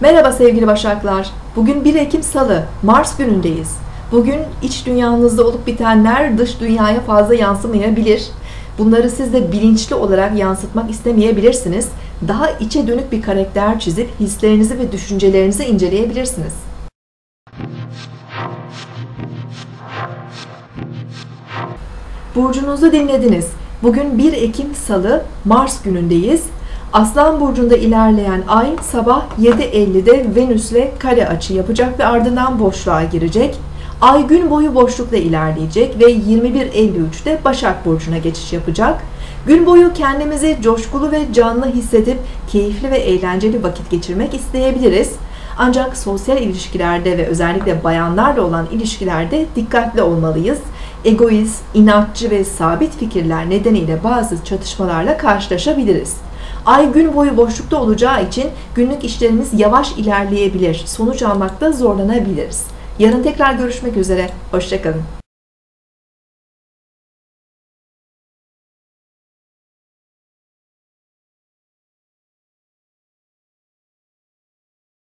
Merhaba sevgili Başaklar. Bugün 1 Ekim Salı, Mars günündeyiz. Bugün iç dünyanızda olup bitenler dış dünyaya fazla yansımayabilir. Bunları siz de bilinçli olarak yansıtmak istemeyebilirsiniz. Daha içe dönük bir karakter çizip hislerinizi ve düşüncelerinizi inceleyebilirsiniz. Burcunuzu dinlediniz. Bugün 1 Ekim Salı, Mars günündeyiz. Aslan burcunda ilerleyen ay sabah 7.50'de Venüs'le kare açı yapacak ve ardından boşluğa girecek. Ay gün boyu boşlukta ilerleyecek ve 21.53'te Başak burcuna geçiş yapacak. Gün boyu kendimizi coşkulu ve canlı hissedip keyifli ve eğlenceli vakit geçirmek isteyebiliriz. Ancak sosyal ilişkilerde ve özellikle bayanlarla olan ilişkilerde dikkatli olmalıyız. Egoist, inatçı ve sabit fikirler nedeniyle bazı çatışmalarla karşılaşabiliriz. Ay gün boyu boşlukta olacağı için günlük işlerimiz yavaş ilerleyebilir, sonuç almakta zorlanabiliriz. Yarın tekrar görüşmek üzere, hoşçakalın.